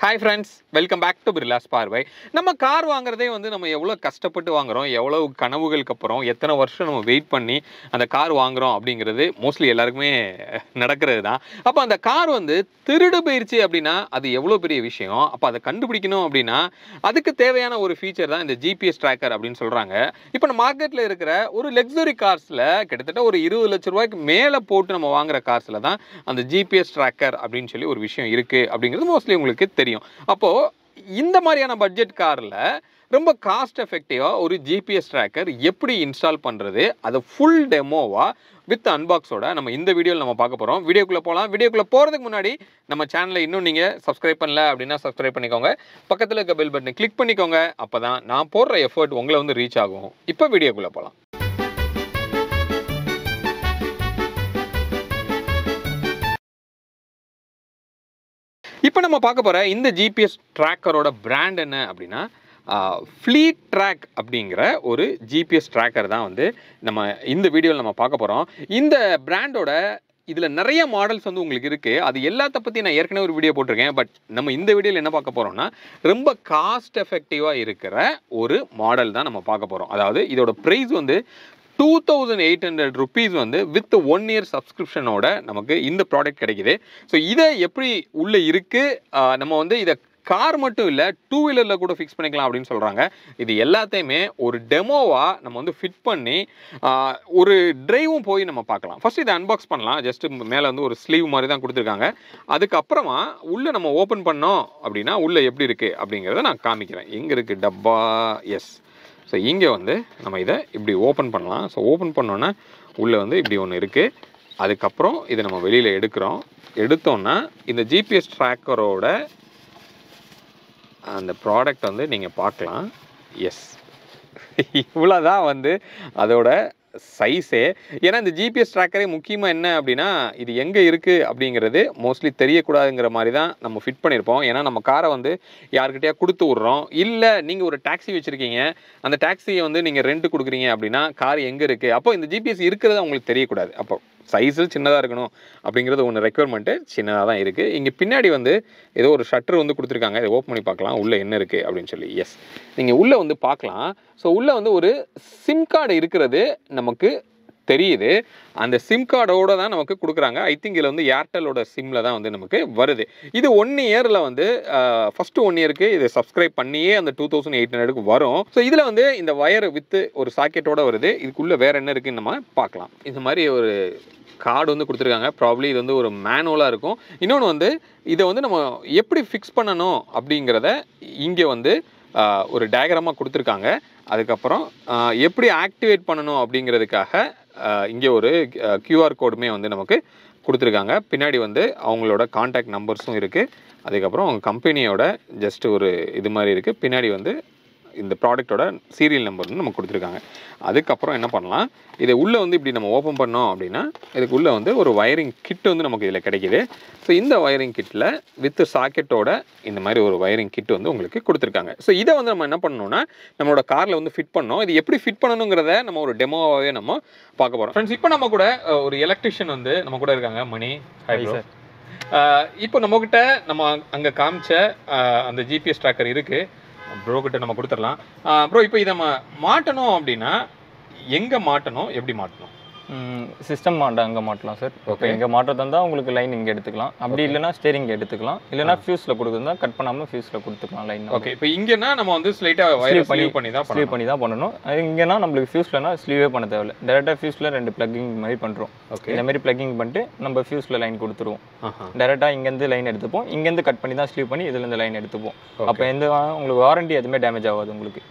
Hi friends welcome back to Birlas பார்வை நம்ம car வாங்குறதே வந்து நம்ம எவ்வளோ கஷ்டப்பட்டு வாங்குறோம் எவ்வளோ கனவுகளுக்கு அப்புறம் எத்தனை வருஷம் நம்ம வெயிட் பண்ணி அந்த கார் வாங்குறோம் அப்படிங்கிறது மோஸ்ட்லி எல்லாருக்குமே நடக்கிறது தான் அப்போ அந்த கார் வந்து திருடு போயிடுச்சு அப்படின்னா அது எவ்வளோ பெரிய விஷயம்? அப்போ அதை கண்டுபிடிக்கணும் அப்படின்னா அதுக்கு தேவையான ஒரு ஃபீச்சர் தான் இந்த ஜிபிஎஸ் ட்ராக்கர் அப்படின்னு சொல்கிறாங்க இப்போ நம்ம மார்க்கெட்டில் இருக்கிற ஒரு லக்ஸுரி கார்ஸில் கிட்டத்தட்ட ஒரு இருபது லட்ச ரூபாய்க்கு மேலே போட்டு நம்ம வாங்குற கார்ஸில் தான் அந்த ஜிபிஎஸ் ட்ராக்கர் அப்படின்னு சொல்லி ஒரு விஷயம் இருக்குது அப்படிங்கிறது மோஸ்ட்லி உங்களுக்கு தெரியும். அப்போது இந்த மாதிரியான பட்ஜெட் காரில் ரொம்ப காஸ்ட் எஃபெக்டிவாக ஒரு ஜிபிஎஸ் ட்ராக்கர் எப்படி இன்ஸ்டால் பண்ணுறது அதை ஃபுல் டெமோவாக வித் அன்பாக்ஸோட நம்ம இந்த வீடியோவில் நம்ம பார்க்க போகிறோம் வீடியோக்குள்ளே போகலாம் வீடியோக்குள்ளே போகிறதுக்கு முன்னாடி நம்ம சேனலை இன்னும் நீங்கள் சப்ஸ்கிரைப் பண்ணல அப்படின்னா சப்ஸ்கிரைப் பண்ணிக்கோங்க. பக்கத்தில் இருக்க பெல் பட்டனை கிளிக் பண்ணிக்கோங்க. அப்போ தான் நான் போடுற எஃபர்ட் உங்களை வந்து ரீச் ஆகும். இப்போ வீடியோக்குள்ளே போகலாம் இப்போ நம்ம பார்க்க போகிற இந்த ஜிபிஎஸ் ட்ராக்கரோட பிராண்ட் என்ன அப்படின்னா ஃப்ளீட் ட்ராக் அப்படிங்கிற ஒரு ஜிபிஎஸ் ட்ராக்கர் தான் வந்து நம்ம இந்த வீடியோவில் நம்ம பார்க்க போகிறோம் இந்த பிராண்டோட இதில் நிறைய மாடல்ஸ் வந்து உங்களுக்கு இருக்குது அது எல்லாத்த பற்றி நான் ஏற்கனவே ஒரு வீடியோ போட்டிருக்கேன். பட் நம்ம இந்த வீடியோவில் என்ன பார்க்க போகிறோம்னா ரொம்ப காஸ்ட் எஃபெக்டிவாக இருக்கிற ஒரு மாடல் தான் நம்ம பார்க்க போகிறோம் அதாவது இதோட ப்ரைஸ் வந்து two thousand eight hundred rupees வந்து வித் ஒன் இயர் சப்ஸ்கிரிப்ஷனோட நமக்கு இந்த ப்ராடக்ட் கிடைக்குது. ஸோ இதை எப்படி உள்ளே இருக்குது நம்ம வந்து இதை கார் மட்டும் இல்லை டூ வீலரில் கூட ஃபிக்ஸ் பண்ணிக்கலாம் அப்படின்னு சொல்கிறாங்க இது எல்லாத்தையுமே ஒரு டெமோவாக நம்ம வந்து ஃபிட் பண்ணி ஒரு டிரைவும் போய் நம்ம பார்க்கலாம். ஃபஸ்ட் இதை அன்பாக்ஸ் பண்ணலாம். ஜஸ்ட் மேலே வந்து ஒரு ஸ்லீவ் மாதிரி தான் கொடுத்துருக்காங்க. அதுக்கப்புறமா உள்ளே நம்ம ஓப்பன் பண்ணோம் அப்படின்னா உள்ளே எப்படி இருக்குது அப்படிங்கிறத நான் காமிக்கிறேன். எங்கே இருக்குது டப்பா. எஸ் ஸோ இங்கே வந்து நம்ம இதை இப்படி ஓப்பன் பண்ணலாம். ஸோ ஓப்பன் பண்ணோன்னா உள்ளே வந்து இப்படி ஒன்று இருக்குது அதுக்கப்புறம் இதை நம்ம வெளியில் எடுக்கிறோம். எடுத்தோன்னா இந்த ஜிபிஎஸ் ட்ராக்கரோட அந்த ப்ராடக்ட் வந்து நீங்கள் பார்க்கலாம். எஸ் இவ்வளோதான் வந்து அதோட சைஸே ஏன்னா இந்த ஜிபிஎஸ் ட்ராக்கரே முக்கியமாக என்ன அப்படின்னா இது எங்கே இருக்குது அப்படிங்கிறது மோஸ்ட்லி தெரியக்கூடாதுங்கிற மாதிரி தான் நம்ம ஃபிட் பண்ணியிருப்போம் ஏன்னா நம்ம காரை வந்து யாருக்கிட்டையா கொடுத்து விட்றோம். இல்லை நீங்கள் ஒரு டாக்ஸி வச்சுருக்கீங்க. அந்த டாக்ஸியை வந்து நீங்கள் ரெண்ட் கொடுக்குறீங்க அப்படின்னா கார் எங்கே இருக்குது அப்போ இந்த ஜிபிஎஸ் இருக்கிறது உங்களுக்கு தெரியக்கூடாது. அப்போ. சைஸில் சின்னதாக இருக்கணும் அப்படிங்கிறது ஒன்று ரெக்குயர்மெண்ட்டு சின்னதாக தான் இருக்குது இங்கே பின்னாடி வந்து ஏதோ ஒரு ஷட்டர் வந்து கொடுத்துருக்காங்க. இதை ஓப்பன் பண்ணி பார்க்கலாம். உள்ளே என்ன இருக்குது அப்படின்னு சொல்லி. எஸ் நீங்கள் உள்ளே வந்து பார்க்கலாம். ஸோ உள்ளே வந்து ஒரு சிம் கார்டு இருக்கிறது நமக்கு தெரியுது. அந்த சிம் கார்டோட தான் நமக்கு கொடுக்குறாங்க. ஐ திங்க் இதில் வந்து ஏர்டெலோட சிம்மில் தான் வந்து நமக்கு வருது. இது ஒன் இயரில் வந்து ஃபஸ்ட்டு ஒன் இயருக்கு இது சப்ஸ்கிரைப் பண்ணியே அந்த டூ தௌசண்ட் எயிட் ஹண்ட்ரடுக்கு வரும். ஸோ இதில் வந்து இந்த ஒயர் வித்து ஒரு சாக்கெட்டோட வருது. இதுக்குள்ளே வேறு என்ன இருக்குன்னு நம்ம பார்க்கலாம். இந்த மாதிரி ஒரு கார்டு வந்து கொடுத்துருக்காங்க. ப்ராப்ளி இது வந்து ஒரு மேனுவலாக இருக்கும். இன்னொன்று வந்து இதை வந்து நம்ம எப்படி ஃபிக்ஸ் பண்ணணும் அப்படிங்கிறத இங்கே வந்து ஒரு டயக்ராமாக கொடுத்துருக்காங்க. அதுக்கப்புறம் எப்படி ஆக்டிவேட் பண்ணணும் அப்படிங்கிறதுக்காக இங்கே ஒரு கியூஆர் கோடுமே வந்து நமக்கு கொடுத்துருக்காங்க. பின்னாடி வந்து அவங்களோட காண்டாக்ட் நம்பர்ஸும் இருக்குது அதுக்கப்புறம் அவங்க கம்பெனியோட ஜஸ்ட் ஒரு இது மாதிரி இருக்குது பின்னாடி வந்து இந்த ப்ராடக்ட்டோட சீரியல் நம்பர் வந்து நமக்கு கொடுத்துருக்காங்க. அதுக்கப்புறம் என்ன பண்ணலாம்? இதை உள்ளே வந்து இப்படி நம்ம ஓப்பன் பண்ணோம் அப்படின்னா இதுக்குள்ளே வந்து ஒரு வயரிங் கிட் வந்து நமக்கு இதில் கிடைக்குது. ஸோ இந்த வயரிங் கிட்டில் வித் சாக்கெட்டோட இந்த மாதிரி ஒரு வயரிங் கிட் வந்து உங்களுக்கு கொடுத்துருக்காங்க. ஸோ இதை வந்து நம்ம என்ன பண்ணணும்னா நம்மளோட காரில் வந்து ஃபிட் பண்ணோம். இது எப்படி ஃபிட் பண்ணணுங்கிறத நம்ம ஒரு டெமோவாகவே நம்ம பார்க்க போகிறோம் ஃப்ரெண்ட்ஸ் இப்போ நம்ம கூட ஒரு எலக்ட்ரிஷியன் வந்து நம்ம கூட இருக்காங்க. Mani hi sir. இப்போ நம்மக்கிட்ட நம்ம அங்கே காமிச்ச அந்த ஜிபிஎஸ் ட்ராக்கர் இருக்குது ப்ரோ கிட்ட நம்ம கொடுத்துடலாம். ப்ரோ இப்போ இதை நம்ம மாட்டணும் அப்படின்னா எங்கே மாட்டணும் எப்படி மாட்டணும்? சிஸ்டம் மாட்ட அங்கே மாட்டலாம் சார் இப்போ Okay. இங்கே மாட்டுறதா இருந்தால் உங்களுக்கு லைன் இங்கே எடுத்துக்கலாம். அப்படி. இல்லைன்னா ஸ்டேரிங் எடுத்துக்கலாம். இல்லைன்னா ஃபியூஸில் கொடுக்குறதா கட் பண்ணாமல் ஃபியூஸில் கொடுத்துக்கலாம் லைன் ஓகே இப்போ இங்கேனா நம்ம வந்து ஸ்லைட்டாக வயர் பண்ணி- பண்ணி தான் ஸ்லீவ் பண்ணி தான் பண்ணணும். அது இங்கேனா நம்மளுக்கு ஃபியூஸ்லனா ஸ்லீவே பண்ண தேவையில்ல. டேரெக்டாக ஃபியூஸில் ரெண்டு ப்ளக்கிங் மாதிரி பண்ணுறோம் ஓகே இந்த மாதிரி ப்ளக்கிங் பண்ணிட்டு நம்ம ஃபியூஸில் லைன் கொடுத்துருவோம். டேரெக்டாக இங்கேருந்து லைன் எடுத்துப்போம். இங்கேருந்து கட் பண்ணி தான் ஸ்லீவ் பண்ணி இதுலேருந்து லைன் எடுத்துப்போம். அப்போ எந்த உங்களுக்கு வாரண்டி எதுவுமே டேமேஜ் ஆகாது உங்களுக்கு.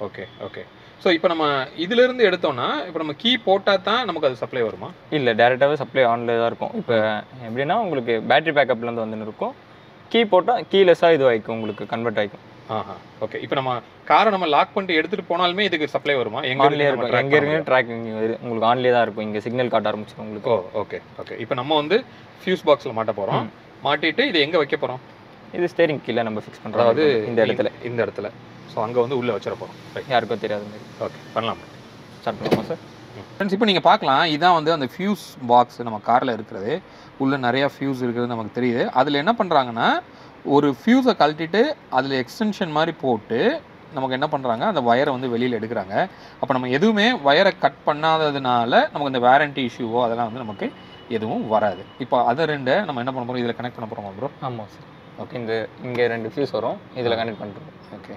ஓகே ஓகே ஸோ இப்போ நம்ம இதிலிருந்து எடுத்தோம்னா இப்போ நம்ம கீ போட்டால் தான் நமக்கு அது சப்ளை வருமா? இல்லை டேரெக்டாகவே சப்ளை ஆனில் தான் இருக்கும். இப்போ எப்படின்னா உங்களுக்கு பேட்டரி பேக்கப்லேருந்து வந்து இருக்கும். கீ போட்டால் கீலெஸ்ஸாக இது ஆகிக்கும் உங்களுக்கு கன்வெர்ட் ஆகிக்கும் ஆஹா ஓகே இப்போ நம்ம காரை நம்ம லாக் பண்ணிட்டு எடுத்துட்டு போனாலுமே இதுக்கு சப்ளை வருமா? எங்க ஆன்லேயே இருக்கு இருக்கும். எங்கே இருக்குன்னு ட்ராக்கிங் உங்களுக்கு ஆன்லேயே தான் இருக்கும். இங்கே சிக்னல் காட்ட ஆரம்பிச்சிடும் உங்களுக்கு. ஓ ஓகே ஓகே இப்போ நம்ம வந்து ஃபியூஸ் பாக்ஸில் மாட்ட போகிறோம் மாட்டிட்டு இது எங்கே வைக்க போகிறோம் இது ஸ்டேரிங் கீழே நம்ம ஃபிக்ஸ் பண்ணுறோம் அதாவது இந்த இடத்துல. இந்த இடத்துல. ஸோ அங்கே வந்து உள்ளே வச்சிட போகிறோம் ரைட் யாருக்கும் தெரியாத மாதிரி. ஓகே பண்ணலாம். ஸ்டார்ட் பண்ணலாமா சார் ஃப்ரெண்ட்ஸ் இப்போ நீங்கள் பார்க்கலாம் இதான் வந்து அந்த ஃபியூஸ் பாக்ஸ் நம்ம காரில் இருக்கிறது. உள்ளே நிறையா ஃபியூஸ் இருக்கிறது நமக்கு தெரியுது. அதில் என்ன பண்ணுறாங்கன்னா ஒரு ஃபியூஸை கழட்டிட்டு அதில் எக்ஸ்டென்ஷன் மாதிரி போட்டு நமக்கு என்ன பண்ணுறாங்க அந்த வயரை வந்து வெளியில் எடுக்கிறாங்க. அப்போ நம்ம எதுவுமே வயரை கட் பண்ணாததுனால நமக்கு இந்த வாரண்டி இஷ்யூவோ அதெல்லாம் வந்து நமக்கு எதுவும் வராது. இப்போ அதை ரெண்டை நம்ம என்ன பண்ண போகிறோம் இதில் கனெக்ட் பண்ண போகிறோமா ப்ரோ ஆமாம் சார் ஓகே இந்த இங்கே ரெண்டு ஃபியூஸ் வரும். இதில் கனெக்ட் பண்ணுறோம் ஓகே.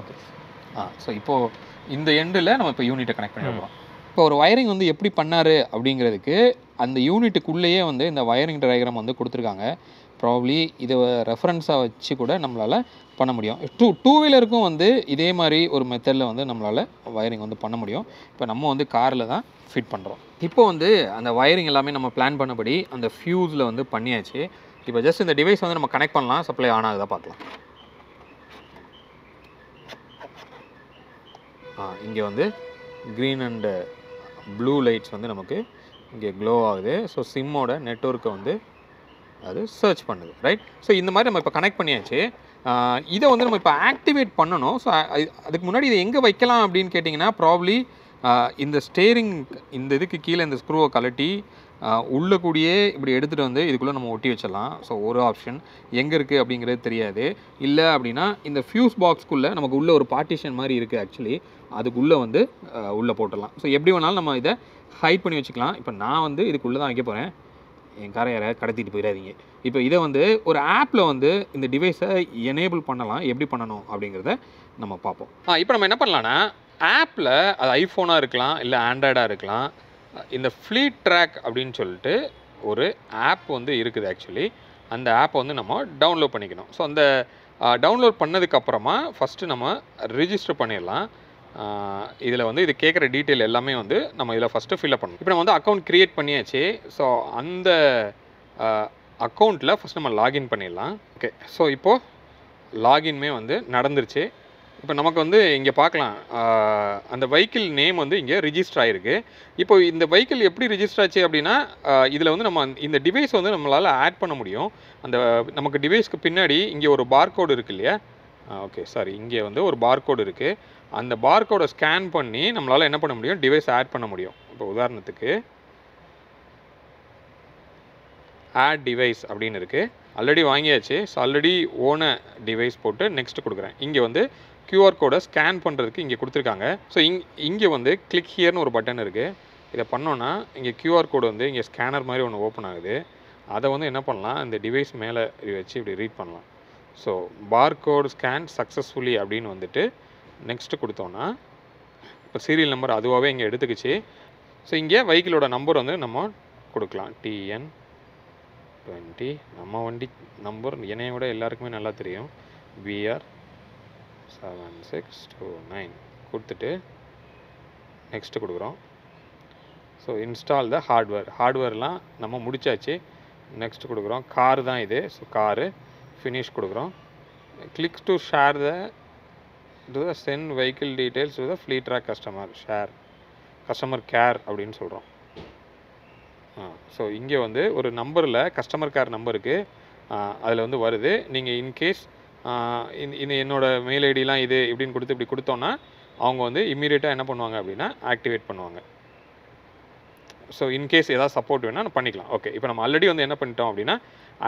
ஓகே. ஆ ஸோ இப்போது இந்த எண்டில் நம்ம இப்போ யூனிட்டை கனெக்ட் பண்ணி போகிறோம் இப்போ ஒரு வயரிங் வந்து எப்படி பண்ணாரு அப்படிங்கிறதுக்கு அந்த யூனிட்டுக்குள்ளேயே வந்து இந்த வயரிங் டயக்ராம் வந்து கொடுத்துருக்காங்க. ப்ராப்ளி இதை ரெஃபரன்ஸாக வச்சு கூட நம்மளால் பண்ண முடியும். டூ டூ வீலருக்கும் வந்து இதே மாதிரி ஒரு மெத்தடில் வந்து நம்மளால் வயரிங் வந்து பண்ண முடியும். இப்போ நம்ம வந்து காரில் தான் ஃபிட் பண்ணுறோம் இப்போ வந்து அந்த வயரிங் எல்லாமே நம்ம பிளான் பண்ணபடி அந்த ஃபியூஸில் வந்து பண்ணியாச்சு. இப்போ ஜஸ்ட் இந்த டிவைஸ் வந்து நம்ம கனெக்ட் பண்ணலாம். சப்ளை ஆன் ஆகுதா பார்க்கலாம். ஆ இங்கே வந்து க்ரீன் அண்டு ப்ளூ லைட்ஸ் வந்து நமக்கு இங்கே க்ளோ ஆகுது. ஸோ சிம்மோட நெட்ஒர்க்கை வந்து அது சர்ச் பண்ணுது ரைட் ஸோ இந்த மாதிரி நம்ம இப்போ கனெக்ட் பண்ணியாச்சு. இதை வந்து நம்ம இப்போ ஆக்டிவேட் பண்ணணும். ஸோ அதுக்கு முன்னாடி இதை எங்கே வைக்கலாம் அப்படின்னு கேட்டிங்கன்னா ப்ராப்ளி இந்த ஸ்டேரிங் இந்த இதுக்கு கீழே இந்த ஸ்க்ரூவை கழட்டி ஆ, உள்ள கூடியே இப்படி எடுத்துகிட்டு வந்து இதுக்குள்ளே நம்ம ஒட்டி வச்சிடலாம். ஸோ ஒரு ஆப்ஷன் எங்கே இருக்குது அப்படிங்கிறது தெரியாது. இல்லை அப்படின்னா இந்த ஃபியூஸ் பாக்ஸ்க்குள்ளே நமக்கு உள்ள ஒரு பார்ட்டிஷன் மாதிரி இருக்குது ஆக்சுவலி அதுக்குள்ளே வந்து உள்ளே போட்டுடலாம். ஸோ எப்படி வேணாலும் நம்ம இதை ஹைட் பண்ணி வச்சுக்கலாம். இப்போ நான் வந்து இதுக்குள்ளே தான் வைக்க போகிறேன் என் காரை யாராவது கடத்திட்டு போயிடாதீங்க. இப்போ இதை வந்து ஒரு ஆப்பில் வந்து இந்த டிவைஸை எனேபிள் பண்ணலாம். எப்படி பண்ணணும் அப்படிங்கிறத நம்ம பார்ப்போம். ஆ இப்போ நம்ம என்ன பண்ணலாம்னா ஆப்பில் அது ஐஃபோனாக இருக்கலாம் இல்லை ஆண்ட்ராய்டாக இருக்கலாம். இந்த ஃப்ளீட் ட்ராக் அப்படின்னு சொல்லிட்டு ஒரு ஆப் வந்து இருக்குது ஆக்சுவலி அந்த ஆப்பை வந்து நம்ம டவுன்லோட் பண்ணிக்கணும். ஸோ அந்த டவுன்லோட் பண்ணதுக்கப்புறமா ஃபஸ்ட்டு நம்ம ரிஜிஸ்டர் பண்ணிடலாம். இதில் வந்து இது கேட்குற டீட்டெயில் எல்லாமே வந்து நம்ம இதில் ஃபஸ்ட்டு ஃபில்அப் பண்ணணும். இப்போ நம்ம வந்து அக்கௌண்ட் க்ரியேட் பண்ணியாச்சு. ஸோ அந்த அக்கௌண்ட்டில் ஃபஸ்ட் நம்ம லாகின் பண்ணிடலாம். ஓகே ஸோ இப்போது லாகின்மே வந்து நடந்துருச்சு. இப்போ நமக்கு வந்து இங்கே பார்க்கலாம் அந்த வெஹிக்கிள் நேம் வந்து இங்கே ரிஜிஸ்டர் ஆகிருக்கு இப்போ இந்த வெஹிக்கிள் எப்படி ரிஜிஸ்டர் ஆச்சு அப்படின்னா இதில் வந்து நம்ம இந்த டிவைஸ் வந்து நம்மளால் ஆட் பண்ண முடியும். அந்த நமக்கு டிவைஸ்க்கு பின்னாடி இங்கே ஒரு பார்கோடு இருக்கு இல்லையா? ஓகே சாரி இங்கே வந்து ஒரு பார்கோடு இருக்குது அந்த பார்கோடை ஸ்கேன் பண்ணி நம்மளால் என்ன பண்ண முடியும்? டிவைஸ் ஆட் பண்ண முடியும். இப்போ உதாரணத்துக்கு ஆட் டிவைஸ் அப்படின்னு இருக்குது ஆல்ரெடி வாங்கியாச்சு. ஸோ ஆல்ரெடி ஓன டிவைஸ் போட்டு நெக்ஸ்ட் கொடுக்குறேன். இங்கே வந்து க்யூஆர் கோடை ஸ்கேன் பண்ணுறதுக்கு இங்கே கொடுத்துருக்காங்க. ஸோ இங் இங்கே வந்து கிளிக் ஹியர்னு ஒரு பட்டன் இருக்குது இதை பண்ணோன்னா இங்கே க்யூஆர் கோடு வந்து இங்கே ஸ்கேனர் மாதிரி ஒன்று ஓப்பன் ஆகுது. அதை வந்து என்ன பண்ணலாம்? இந்த டிவைஸ் மேலே வச்சு இப்படி ரீட் பண்ணலாம். ஸோ பார்கோடு ஸ்கேன் சக்ஸஸ்ஃபுல்லி அப்படின்னு வந்துட்டு நெக்ஸ்ட்டு கொடுத்தோன்னா இப்போ சீரியல் நம்பர் அதுவாகவே இங்கே எடுத்துக்கிச்சு. ஸோ இங்கே வெஹிக்கிளோட நம்பர் வந்து நம்ம கொடுக்கலாம். டிஎன் டுவெண்ட்டி நம்ம வண்டி நம்பர் என்னைய விட எல்லாருக்குமே நல்லா தெரியும். PR seven six two nine கொடுத்துட்டு நெக்ஸ்ட்டு கொடுக்குறோம். ஸோ இன்ஸ்டால் த ஹார்ட்வேர் ஹார்ட்வேர்லாம் நம்ம முடிச்சாச்சு. நெக்ஸ்ட் கொடுக்குறோம். கார் தான் இது. ஸோ காரு ஃபினிஷ் கொடுக்குறோம். Click to share the to the send vehicle details to the fleet track customer share customer care அப்படின்னு சொல்கிறோம் ஸோ இங்கே வந்து ஒரு நம்பரில் கஸ்டமர் கேர் நம்பருக்கு அதில் வந்து வருது. நீங்கள் இன்கேஸ் இது இந்த என்னோட மெயில் ஐடிலாம் இது இப்படின்னு கொடுத்து இப்படி கொடுத்தோன்னா அவங்க வந்து இம்மீடியட்டாக என்ன பண்ணுவாங்க அப்படின்னா ஆக்டிவேட் பண்ணுவாங்க. ஸோ இன்கேஸ் ஏதாவது சப்போர்ட் வேணால் பண்ணிக்கலாம். ஓகே இப்போ நம்ம ஆல்ரெடி வந்து என்ன பண்ணிட்டோம் அப்படின்னா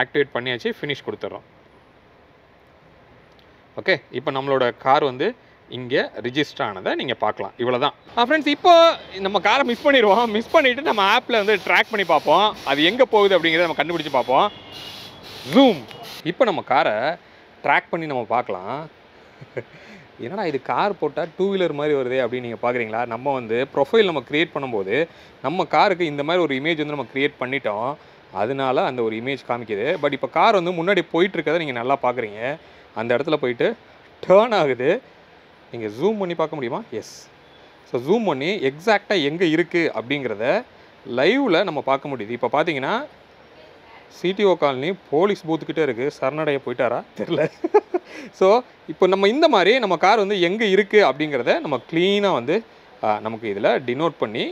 ஆக்டிவேட் பண்ணியாச்சு ஃபினிஷ் கொடுத்துட்றோம் ஓகே? இப்போ நம்மளோட கார் வந்து இங்கே ரிஜிஸ்டர் ஆனதை நீங்கள் பார்க்கலாம். இவ்வளோ தான் ஃப்ரெண்ட்ஸ் இப்போ நம்ம காரை மிஸ் பண்ணிடுவோம். மிஸ் பண்ணிவிட்டு நம்ம ஆப்பில் வந்து ட்ராக் பண்ணி பார்ப்போம். அது எங்கே போகுது அப்படிங்கிறத நம்ம கண்டுபிடிச்சி பார்ப்போம். ஜூம் இப்போ நம்ம காரை ட்ராக் பண்ணி நம்ம பார்க்கலாம். என்னடா இது கார் போட்டால் டூ வீலர் மாதிரி வருதே அப்படின்னு நீங்கள் பார்க்குறீங்களா? நம்ம வந்து ப்ரொஃபைல் நம்ம க்ரியேட் பண்ணும்போது நம்ம காருக்கு இந்த மாதிரி ஒரு இமேஜ் வந்து நம்ம க்ரியேட் பண்ணிட்டோம். அதனால அந்த ஒரு இமேஜ் காமிக்குது. பட் இப்போ கார் வந்து முன்னாடி போயிட்டுருக்கதை நீங்கள் நல்லா பார்க்குறீங்க. அந்த இடத்துல போயிட்டு டேர்ன் ஆகுது. நீங்கள் ஜூம் பண்ணி பார்க்க முடியுமா? எஸ் ஸோ ஜூம் பண்ணி எக்ஸாக்டாக எங்கே இருக்குது அப்படிங்கிறத லைவில் நம்ம பார்க்க முடியுது. இப்போ பார்த்தீங்கன்னா சிடிஓ காலனி போலீஸ் பூத்துக்கிட்டே இருக்குது சரணடைய போயிட்டாரா? தெரில ஸோ இப்போ நம்ம இந்த மாதிரி நம்ம கார் வந்து எங்கே இருக்குது அப்படிங்கிறத நம்ம க்ளீனாக வந்து நமக்கு இதில் டினோட் பண்ணி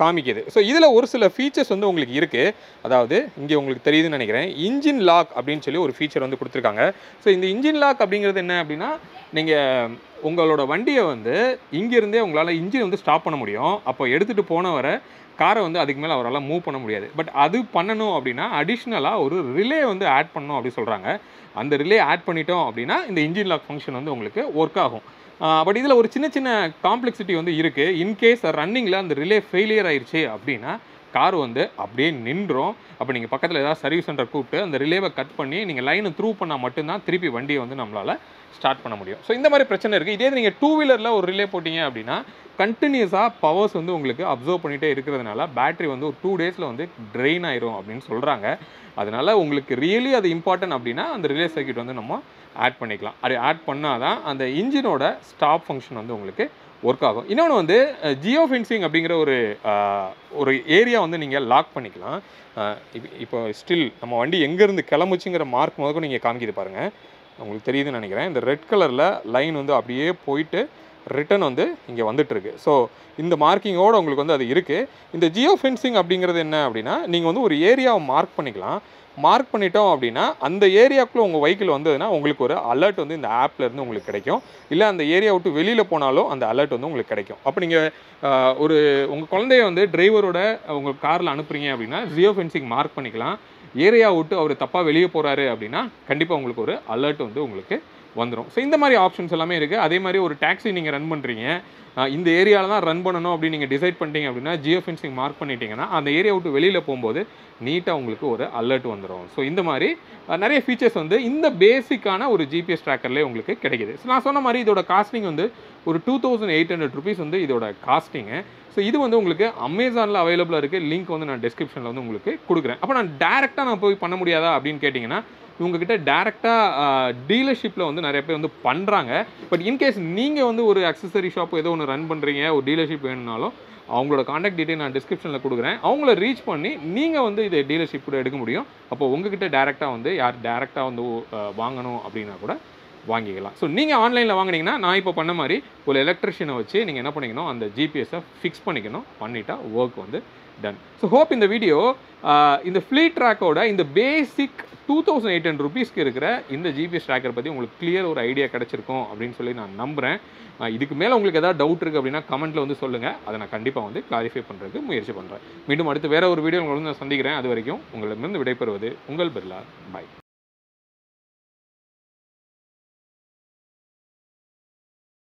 காமிக்குது. ஸோ இதில் ஒரு சில ஃபீச்சர்ஸ் வந்து உங்களுக்கு இருக்குது அதாவது இங்கே உங்களுக்கு தெரியுதுன்னு நினைக்கிறேன். இன்ஜின் லாக் அப்படின்னு சொல்லி ஒரு ஃபீச்சர் வந்து கொடுத்துருக்காங்க. ஸோ இந்த இன்ஜின் லாக் அப்படிங்கிறது என்ன அப்படின்னா நீங்கள் உங்களோட வண்டியை வந்து இங்கேருந்தே உங்களால் இன்ஜின் வந்து ஸ்டாப் பண்ண முடியும். அப்போ எடுத்துகிட்டு போன வர காரை வந்து அதுக்கு மேலே அவரால் மூவ் பண்ண முடியாது. பட் அது பண்ணணும் அப்படின்னா அடிஷ்னலாக ஒரு ரிலே வந்து ஆட் பண்ணணும் அப்படின்னு சொல்கிறாங்க அந்த ரிலே ஆட் பண்ணிட்டோம் அப்படின்னா இந்த இன்ஜின் லாக் ஃபங்க்ஷன் வந்து உங்களுக்கு ஒர்க் ஆகும். பட் இதில் ஒரு சின்ன சின்ன காம்ப்ளெக்சிட்டி வந்து இருக்குது இன்கேஸ் ரன்னிங்கில் அந்த ரிலே ஃபெயிலியர் ஆயிடுச்சு அப்படின்னா கார் வந்து அப்படியே நின்றோம். அப்போ நீங்கள் பக்கத்தில் ஏதாவது சர்வீஸ் சென்டர் கூப்பிட்டு அந்த ரிலேவை கட் பண்ணி நீங்கள் லைனை த்ரூ பண்ணால் மட்டும்தான் திருப்பி வண்டியை வந்து நம்மளால் ஸ்டார்ட் பண்ண முடியும். ஸோ இந்த மாதிரி பிரச்சனை இருக்குது இதே நீங்கள் டூ வீலரில் ஒரு ரிலே போட்டிங்க அப்படின்னா கண்டினியூஸாக பவர்ஸ் வந்து உங்களுக்கு அப்சர்வ் பண்ணிகிட்டே இருக்கிறதுனால பேட்டரி வந்து ஒரு டூ டேஸில் வந்து ட்ரெயின் ஆயிரும் அப்படின்னு சொல்கிறாங்க அதனால் உங்களுக்கு ரியலி அது இம்பார்ட்டன்ட் அப்படின்னா அந்த ரிலே சர்க்கியூட் வந்து நம்ம ஆட் பண்ணிக்கலாம். அது ஆட் பண்ணால் தான் அந்த இன்ஜினோட ஸ்டாப் ஃபங்க்ஷன் வந்து உங்களுக்கு ஒர்க் ஆகும். இன்னொன்று வந்து ஜியோ ஃபென்சிங் அப்படிங்கிற ஒரு ஒரு ஏரியா வந்து நீங்கள் லாக் பண்ணிக்கலாம். இப்போ இப்போ ஸ்டில் நம்ம வண்டி எங்கேருந்து கிளம்புச்சுங்கிற மார்க் முதல்ல நீங்கள் காமிக்கிது பாருங்கள் உங்களுக்கு தெரியுதுன்னு நினைக்கிறேன். இந்த ரெட் கலரில் லைன் வந்து அப்படியே போயிட்டு ரிட்டன் வந்து இங்கே வந்துட்டுருக்கு. ஸோ இந்த மார்க்கிங்கோடு உங்களுக்கு வந்து அது இருக்குது இந்த ஜியோ ஃபென்சிங் அப்படிங்கிறது என்ன அப்படின்னா நீங்கள் வந்து ஒரு ஏரியாவை மார்க் பண்ணிக்கலாம். மார்க் பண்ணிட்டோம் அப்படின்னா அந்த ஏரியாக்குள்ளே உங்கள் வெஹிக்கிள் வந்ததுன்னா உங்களுக்கு ஒரு அலர்ட் வந்து இந்த ஆப்லேருந்து உங்களுக்கு கிடைக்கும். இல்லை அந்த ஏரியா விட்டு வெளியில் போனாலும் அந்த அலர்ட் வந்து உங்களுக்கு கிடைக்கும். அப்போ நீங்கள் ஒரு உங்கள் குழந்தைய வந்து டிரைவரோட உங்கள் காரில் அனுப்புறீங்க அப்படின்னா ஜியோ ஃபென்சிங் மார்க் பண்ணிக்கலாம். ஏரியா விட்டு அவர் தப்பாக வெளியே போகிறாரு அப்படின்னா கண்டிப்பாக உங்களுக்கு ஒரு அலர்ட் வந்து உங்களுக்கு வந்துடும் ஸோ இந்த மாதிரி ஆப்ஷன்ஸ் எல்லாமே இருக்குது அதே மாதிரி ஒரு டாக்ஸி நீங்கள் ரன் பண்ணுறீங்க இந்த ஏரியாவில் தான் ரன் பண்ணணும் அப்படின்னு நீங்கள் டிசைட் பண்ணிட்டீங்க அப்படின்னா ஜியோ ஃபென்சிங் மார்க் பண்ணிட்டீங்கன்னா அந்த ஏரியா விட்டு வெளியில் போகும்போது நீட்டாக உங்களுக்கு ஒரு அலர்ட் வந்துடும் ஸோ இந்த மாதிரி நிறைய ஃபீச்சர்ஸ் வந்து இந்த பேசிக்கான ஒரு ஜிபிஎஸ் ட்ராக்கர்லேயே உங்களுக்கு கிடைக்குது. ஸோ நான் சொன்ன மாதிரி இதோட காஸ்டிங் வந்து ஒரு two thousand eight hundred rupees வந்து இதோட காஸ்டிங்கு ஸோ இது வந்து உங்களுக்கு அமேசானில் அவைலபிளாக இருக்குது லிங்க் வந்து நான் டிஸ்கிரிப்ஷனில் வந்து உங்களுக்கு கொடுக்குறேன். அப்போ நான் டேரெக்டாக நான் போய் பண்ண முடியாதா அப்படின்னு கேட்டிங்கன்னா இவங்ககிட்ட டேரெக்டாக டீலர்ஷிப்பில் வந்து நிறைய பேர் வந்து பண்ணுறாங்க பட் இன்கேஸ் நீங்கள் வந்து ஒரு அக்சசரி ஷாப் ஏதோ ஒன்று ரன் பண்ணுறீங்க ஒரு டீலர்ஷிப் வேணும்னாலும் அவங்களோட காண்டாக்ட் டீட்டெயில் நான் டிஸ்கிரிப்ஷனில் கொடுக்குறேன். அவங்கள ரீச் பண்ணி நீங்கள் வந்து இதை டீலர்ஷிப் கூட எடுக்க முடியும். அப்போ உங்ககிட்ட டேரெக்டாக வந்து யார் டேரெக்டாக வந்து வாங்கணும் அப்படின்னா கூட வாங்கிக்கலாம். ஸோ நீங்கள் ஆன்லைனில் வாங்குனீங்கன்னா நான் இப்போ பண்ண மாதிரி ஒரு எலக்ட்ரிஷியனை வச்சு நீங்கள் என்ன பண்ணிக்கணும்? அந்த ஜிபிஎஸை ஃபிக்ஸ் பண்ணிக்கணும். பண்ணிட்டா ஒர்க் வந்து டன் ஸோ ஹோப் இந்த வீடியோ uh, இந்த ஃப்ளீட் ட்ராக்கோட இந்த basic two thousand eight hundred ருபீஸ்க்கு இருக்கிற இந்த ஜிபிஎஸ் ட்ராக்கர் பற்றி உங்களுக்கு கிளியர் ஒரு ஐடியா கிடச்சிருக்கும் அப்படின்னு சொல்லி நான் நம்புகிறேன் uh, இதுக்கு மேலே உங்களுக்கு ஏதாவது டவுட் இருக்குது அப்படின்னா கமெண்ட்டில் வந்து சொல்லுங்கள் அதை நான் கண்டிப்பாக வந்து கிளாரிஃபை பண்ணுறதுக்கு முயற்சி பண்ணுறேன் மீண்டும் அடுத்து வேறு ஒரு வீடியோ உங்களை வந்து நான் சந்திக்கிறேன். அது வரைக்கும் உங்களிடமிருந்து விடைபெறுவது உங்கள் பிர்லா. பாய்